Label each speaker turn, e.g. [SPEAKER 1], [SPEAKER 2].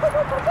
[SPEAKER 1] por favor, por